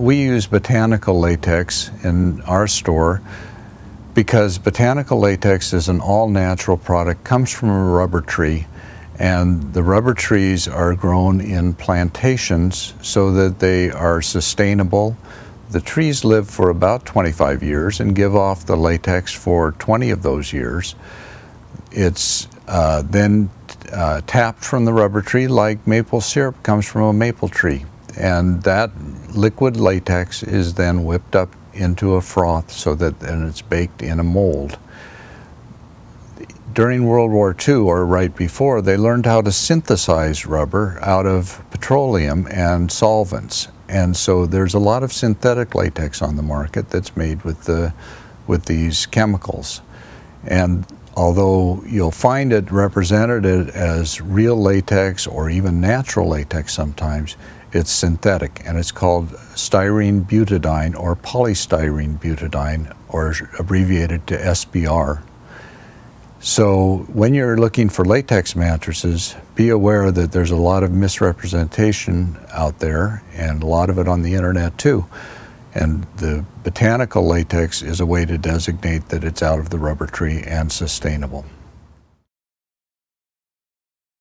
We use botanical latex in our store because botanical latex is an all-natural product, comes from a rubber tree, and the rubber trees are grown in plantations so that they are sustainable. The trees live for about 25 years and give off the latex for 20 of those years. It's uh, then uh, tapped from the rubber tree like maple syrup comes from a maple tree. And that liquid latex is then whipped up into a froth so that then it's baked in a mold. During World War II, or right before, they learned how to synthesize rubber out of petroleum and solvents. And so there's a lot of synthetic latex on the market that's made with, the, with these chemicals. And although you'll find it represented as real latex or even natural latex sometimes, it's synthetic and it's called styrene butadiene or polystyrene butadiene or abbreviated to SBR. So when you're looking for latex mattresses, be aware that there's a lot of misrepresentation out there and a lot of it on the internet too. And the botanical latex is a way to designate that it's out of the rubber tree and sustainable.